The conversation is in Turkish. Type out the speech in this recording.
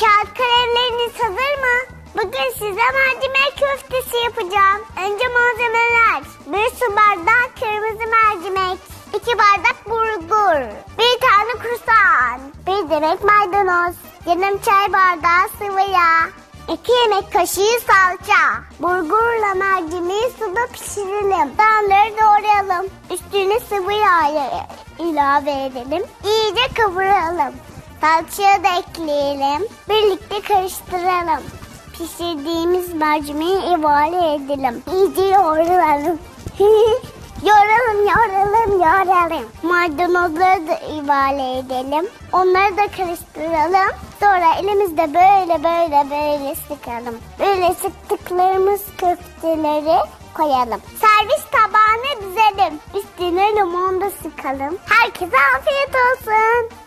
Kağıt kalemleriniz hazır mı? Bugün size mercimek köftesi yapacağım. Önce malzemeler. Bir su bardağı kırmızı mercimek. iki bardak bulgur. Bir tane kursan. Bir demek maydanoz. Yarım çay bardağı sıvı yağ. 2 yemek kaşığı salça. Bulgurla mercimeği suda pişirelim. Soğanları doğrayalım. Üstüne sıvı yağ ilave edelim. İyice kavuralım. Salçayı da ekleyelim. Birlikte karıştıralım. Pişirdiğimiz mercimeği ilave edelim. İyice yoğuralım. Yoralım, yoralım, yoralım. Maydanozları da ilave edelim. Onları da karıştıralım. Sonra elimizde böyle böyle böyle sıkalım. Böyle sıktıklarımız köfteleri koyalım. Servis tabağına dizelim. Üstüne limon da sıkalım. Herkese afiyet olsun.